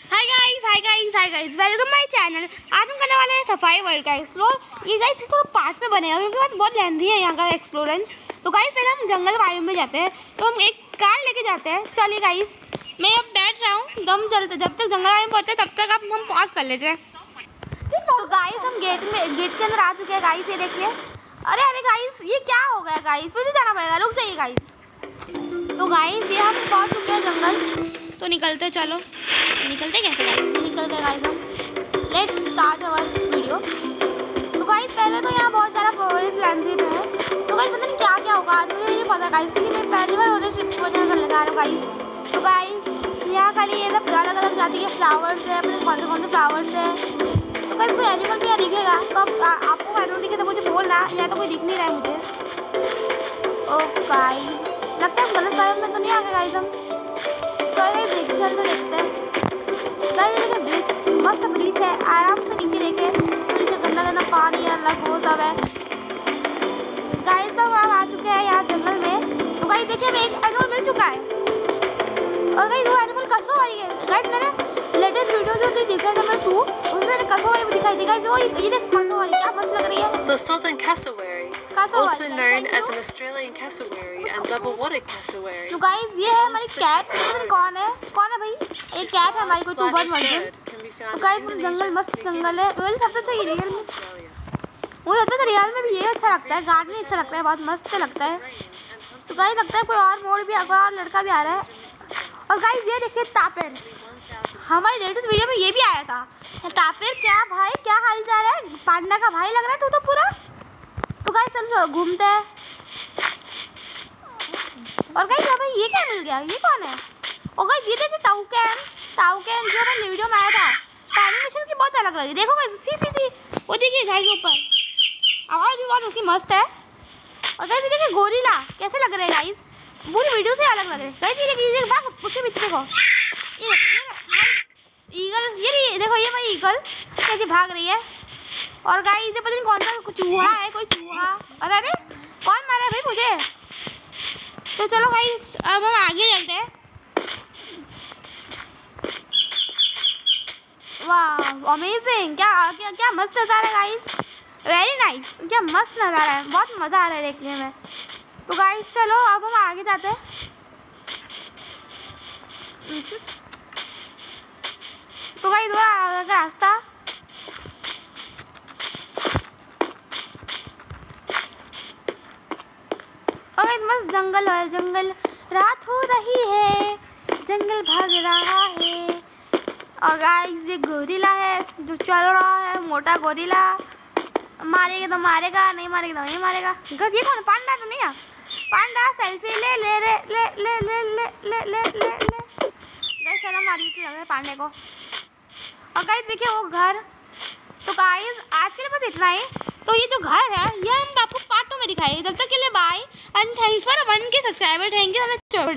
Hi guys hi guys hi guys welcome my channel आज हम करने वाले हैं सफ़ाई वर्ल्ड का एक्सप्लोर ये गाइस थोड़ा पार्ट में बनेगा क्योंकि बात बहुत लेंथी है यहाँ का एक्सप्लोरेंस तो गाइस पहले हम जंगल वायु में जाते हैं. तो हम एक कार लेके जाते हैं. चलिए गाइस मैं अब बैठ रहा हूँ. दम चलते जब तक जंगल वायु में पहुँचते तब तक अब हम पॉज कर लेते हैं. तो गाइस हम गेट में गेट के अंदर आ चुके हैं गाइस ये देखिए. अरे अरे गाइस ये क्या हो गया गाइस फिर से जाना पड़ेगा, रुक जाइए गाइस तो गाइस ये हम पहुँच चुके हैं जंगल. तो निकलते चलो। निकलते कैसे निकलते गाइस हम। लेट्स स्टार्ट आवर वीडियो तो गाइस पहले तो यहाँ बहुत सारा फॉरेस्ट लैंडस्केप है। तो गाइस पता नहीं क्या क्या होगा? आज मुझे नहीं पता गाइस क्योंकि मैं पहली बार फॉरेस्ट वजह से लगा रहा हूँ गाइस तो गाइस यहाँ खाली ये सब अलग अलग जाति के फ्लावर्स है अपने कौन से कौन से फ्लावर्स है। तो गाइस कोई एनिमल भी यहाँ दिखेगा? तो आप, आपको एनिमल दिखे तो मुझे बोलना यहाँ तो कोई दिख नहीं रहा है मुझे। ओ गाइस लगता है गलत बारे में तो नहीं आ गए गाइस हम अलग वो सब है। गाइस तो हम आ चुके हैं यहाँ जंगल में। तो गाइस देखिए हमें एक एनिमल मिल चुका है। और गाइस वो एनिमल कसो वाली है। गाइस मैंने लेटेस्ट वीडियो जो थी डिफरेंट नंबर 2 उसमें मैंने कसो वाली दिखाई थी गाइस वो ये देख कसो वाली क्या मस्त लग रही है। The southern cassowary, also known as an Australian cassowary and double-wadded cassowary. तो गाइस ये है हमारी कैट नहीं कौन है? कौन है भाई? एक कैट है हमारी कोई टू बर्ड Flightless वर्जन तो found गाइस जंगल मस्त जंगल है। मुझे सबसे अच्छा ये रियल में. मुझे लगता है रियल में भी, ये अच्छा लगता है गार्ड में अच्छा लगता है, बहुत मस्त लगता है। तो गाइस लगता है कोई और मोड़ भी कोई और लड़का भी आ रहा है। और गाइस ये देखिए तापेर। हमारी लेटेस्ट वीडियो में ये भी आया था। तापेर, क्या भाई, क्या हाल चाल है? पांडा का भाई लग रहा है तू तो पूरा। तो गाइस चलो घूमते हैं। और गाइस हमें ये क्या मिल गया? ये कौन है? और गाइस ये देखिए टाउकेन टाउकेन जो हमारे वीडियो में आया था। एनिमेशन की बहुत अलग लगी देखो गाइस, सी सी सी। वो देखिए साइड के ऊपर। आवाज़ भी बहुत उसकी मस्त है। और गाइस, ये देखिए गोरिल्ला कैसे लग रहे हैं गाइस पूरी वीडियो से अलग लग रहे हैं। गाइस, ये देखिए उसके पीछे देखो ये ईगल ये देखो, ये भाई ईगल कैसे भाग रही है। और गाइस ये पता नहीं कौन सा चूहा है, कोई चूहा। अरे अरे, कौन मारा है भाई मुझे? तो चलो गाइस अब हम आगे चलते हैं। वाह अमेजिंग क्या क्या क्या मस्त नज़ारा गाइस वेरी नाइस क्या मस्त नज़ारा है, बहुत मज़ा आ रहा है देखने में। तो गाइस चलो, अब हम आगे जाते हैं। तो गाइस वो रास्ता, और मस्त जंगल है, जंगल रात हो रही है, जंगल भाग रहा है। और गाइस ये गोरिल्ला है, जो चल रहा है, मोटा गोरिल्ला मारेगा तो मारेगा नहीं मारेगा तो नहीं मारेगा गस ये कौन पांडा तो नहीं है पांडा सेल्फी ले ले ले ले ले ले ले ले ले ले ले गाइस चलो मारी थी लग रहा है पांडे को और गाइस देखिए वो घर तो गाइस आज के लिए बस इतना ही तो ये जो घर है ये हम आपको पार्ट में दिखाएँगे जब तक के लिए bye and thanks for one K subscriber thank you छोड़